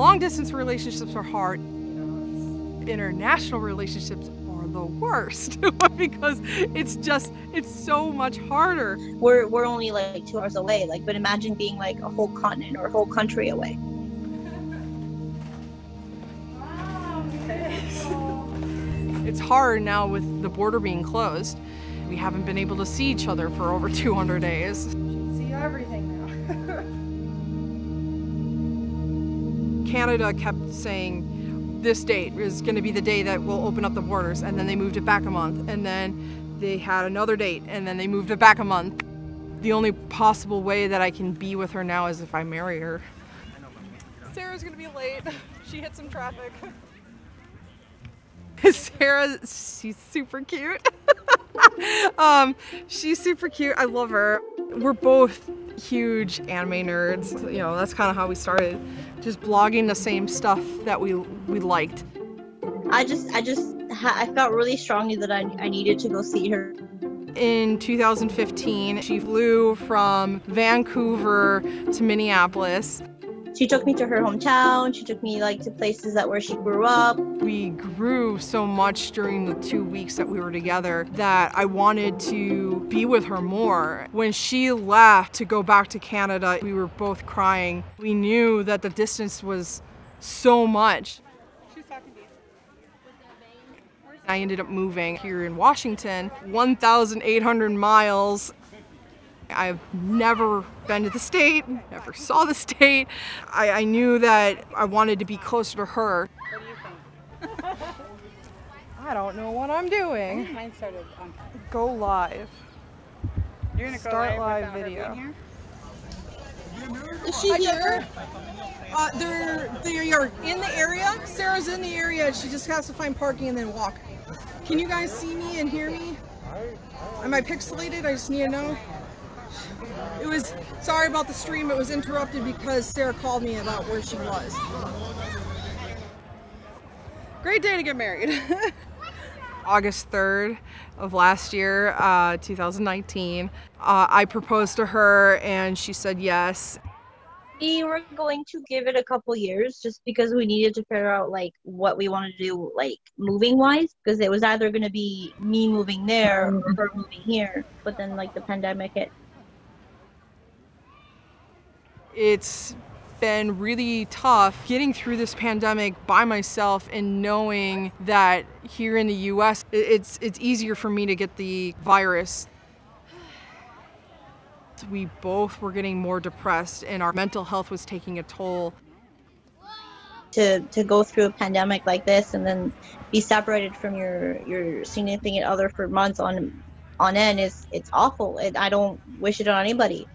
long distance relationships are hard. International relationships are the worst because it's just, it's so much harder. We're, we're only like two hours away, like, but imagine being like a whole continent or a whole country away. It's hard now with the border being closed. We haven't been able to see each other for over 200 days. See everything Canada kept saying this date is going to be the day that we'll open up the borders, and then they moved it back a month, and then they had another date, and then they moved it back a month. The only possible way that I can be with her now is if I marry her. Sara's gonna be late. She hit some traffic. Sara, she's super cute. um, she's super cute. I love her. We're both huge anime nerds. You know, that's kind of how we started, just blogging the same stuff that we we liked. I just, I just, I felt really strongly that I, I needed to go see her. In 2015, she flew from Vancouver to Minneapolis she took me to her hometown. She took me like to places that where she grew up. We grew so much during the two weeks that we were together that I wanted to be with her more. When she left to go back to Canada, we were both crying. We knew that the distance was so much. I ended up moving here in Washington, 1,800 miles I've never been to the state, never saw the state. I, I knew that I wanted to be closer to her. What do you think? I don't know what I'm doing. Mine started on. Go live. You're gonna go Start live, live video. Is she here? Uh, they're they are in the area. Sara's in the area. She just has to find parking and then walk. Can you guys see me and hear me? Am I pixelated? I just need to know. It was, sorry about the stream, it was interrupted because Sara called me about where she was. Great day to get married. August 3rd of last year, uh, 2019, uh, I proposed to her and she said yes. We were going to give it a couple years just because we needed to figure out like what we wanted to do like moving wise because it was either going to be me moving there or her moving here but then like the pandemic hit it's been really tough getting through this pandemic by myself and knowing that here in the US it's it's easier for me to get the virus. We both were getting more depressed and our mental health was taking a toll. To, to go through a pandemic like this and then be separated from your your significant other for months on on end is it's awful. It, I don't wish it on anybody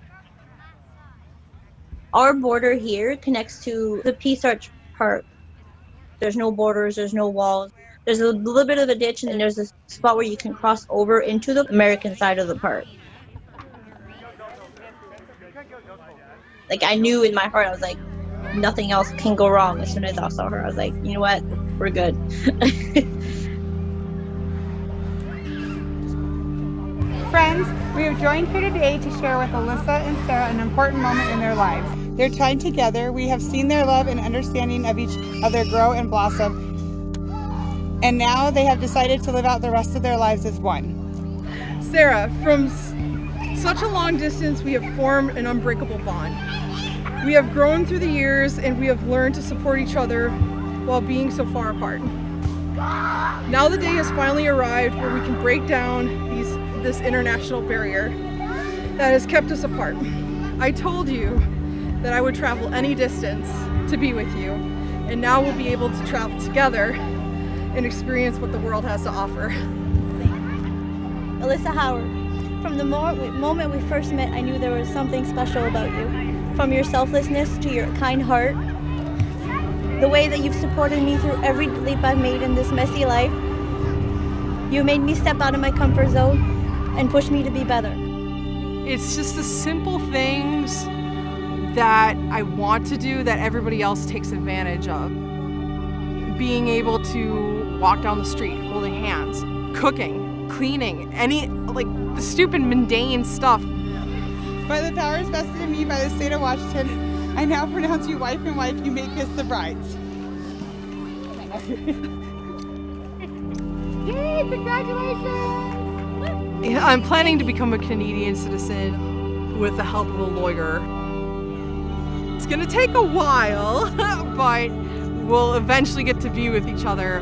our border here connects to the Peace Arch Park. There's no borders, there's no walls. There's a little bit of a ditch, and then there's a spot where you can cross over into the American side of the park. Like I knew in my heart, I was like, nothing else can go wrong. As soon as I saw her, I was like, you know what, we're good. Friends, we have joined here today to share with Allyssa and Sara an important moment in their lives. Their time together, we have seen their love and understanding of each other grow and blossom. And now they have decided to live out the rest of their lives as one. Sara, from such a long distance, we have formed an unbreakable bond. We have grown through the years and we have learned to support each other while being so far apart. Now the day has finally arrived where we can break down these, this international barrier that has kept us apart. I told you that I would travel any distance to be with you. And now we'll be able to travel together and experience what the world has to offer. Allyssa Howard, from the moment we first met, I knew there was something special about you. From your selflessness to your kind heart, the way that you've supported me through every leap I've made in this messy life. You made me step out of my comfort zone and push me to be better. It's just the simple things that I want to do that everybody else takes advantage of. Being able to walk down the street holding hands, cooking, cleaning, any like the stupid mundane stuff. By the powers vested in me by the state of Washington, I now pronounce you wife and wife. You may kiss the brides. Yay, congratulations! I'm planning to become a Canadian citizen with the help of a lawyer. It's gonna take a while, but we'll eventually get to be with each other